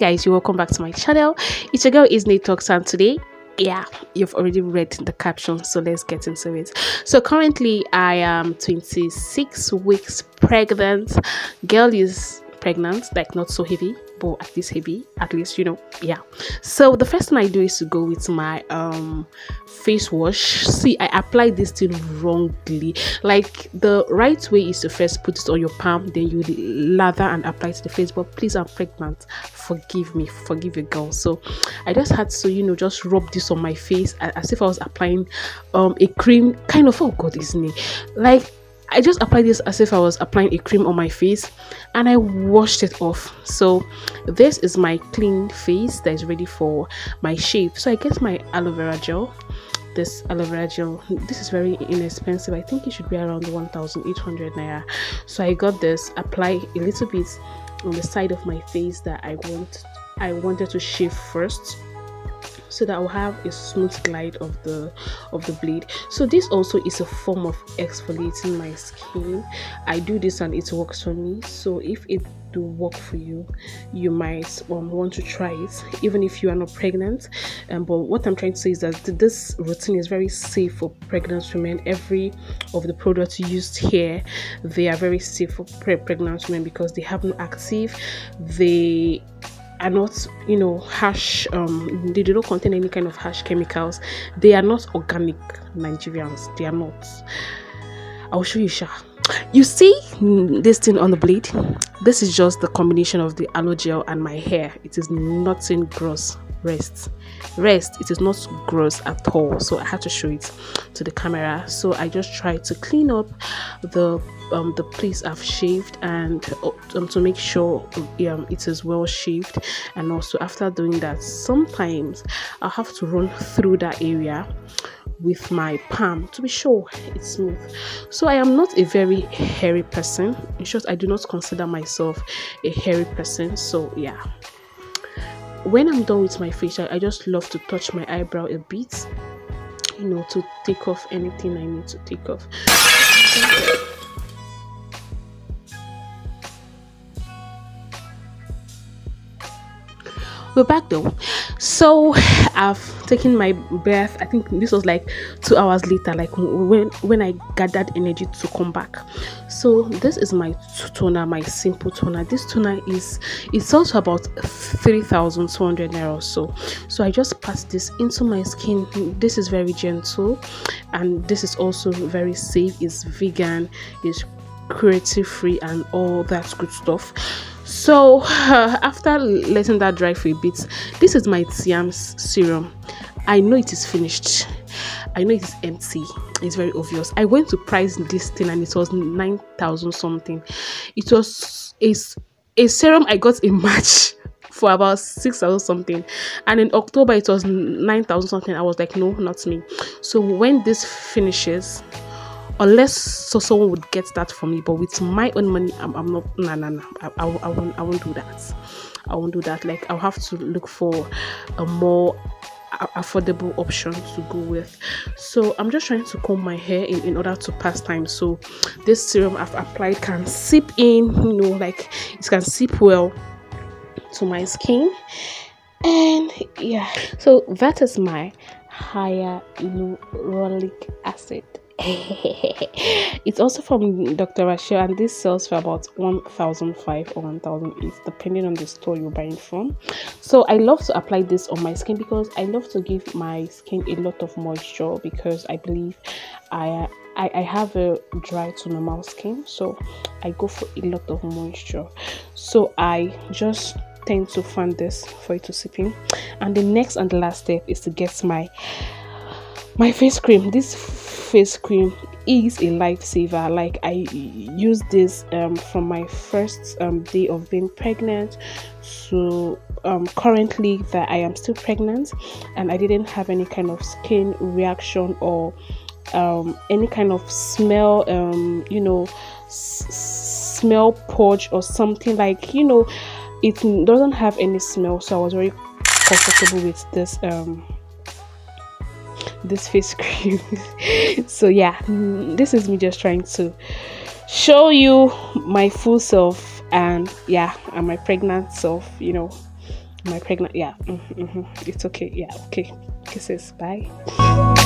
guys you welcome back to my channel. It's your girl is Ezinne talks and today yeah you've already read the caption so let's get into it. So currently i am 26 weeks pregnant. Girl is pregnant like not so heavy at least heavy at least you know yeah. So the first thing i do is to go with my um face wash. See i applied this thing wrongly. Like the right way is to first put it on your palm then you lather and apply to the face. But please i'm pregnant. Forgive me. Forgive a girl. So i just had to you know just rub this on my face as if i was applying um a cream. Kind of oh god isn't it? Like I just applied this as if I was applying a cream on my face and I washed it off. So this is my clean face that is ready for my shave. So I get my aloe vera gel. This aloe vera gel, this is very inexpensive. I think it should be around 1800 naira. So I got this, apply a little bit on the side of my face that I want I wanted to shave first so that I'll have a smooth glide of the of the blade. So this also is a form of exfoliating my skin. I do this and it works for me. So if it do work for you you might um, want to try it even if you are not pregnant. Um, but what i'm trying to say is that this routine is very safe for pregnant women. Every of the products used here they are very safe for pre pregnant women because they have no active they are not you know harsh um they do not contain any kind of harsh chemicals. They are not organic nigerians. They are not. I'll show you sha. You see this thing on the blade? This is just the combination of the aloe gel and my hair. It is nothing gross rest rest it is not gross at all so i had to show it to the camera. So i just try to clean up the um, the place I've shaved and um, to make sure um, it is well shaved. And also after doing that sometimes I'll have to run through that area with my palm to be sure it's smooth. So I am not a very hairy person. In short I do not consider myself a hairy person. So yeah when I'm done with my facial I just love to touch my eyebrow a bit you know to take off anything I need to take off we're back though. So i've taken my bath i think this was like two hours later like when when i gathered energy to come back. So this is my toner my simple toner. This toner is it's also about 3200 naira or so. So i just pass this into my skin. This is very gentle and this is also very safe. It's vegan it's cruelty free and all that good stuff so uh, after letting that dry for a bit this is my Tiams serum. I know it is finished. I know it is empty. It's very obvious. I went to price this thing and it was 9000 something. It was a, a serum i got in march for about 6000 something. And in october it was 9000 something. I was like no not me. So when this finishes unless so someone would get that for me but with my own money i'm, I'm not no no no I, I, I, won't i won't do that. I won't do that. Like i'll have to look for a more affordable option to go with. So i'm just trying to comb my hair in, in order to pass time. So this serum i've applied can seep in you know like it can seep well to my skin. And yeah. So that is my hyaluronic acid it's also from Dr. Rashel and this sells for about 1005 or 1008 depending on the store you're buying from. So I love to apply this on my skin because I love to give my skin a lot of moisture because I believe I I, I have a dry to normal skin so I go for a lot of moisture. So I just tend to fan this for it to sip in and the next and the last step is to get my my face cream this face cream is a lifesaver. Like i use this um, from my first um, day of being pregnant to um, currently that i am still pregnant and i didn't have any kind of skin reaction or um, any kind of smell um, you know smell purge or something. Like you know it doesn't have any smell so i was very comfortable with this um this face cream. So yeah this is me just trying to show you my full self and yeah and my pregnant self you know. My pregnant yeah mm-hmm, mm-hmm. it's okay yeah okay. Kisses bye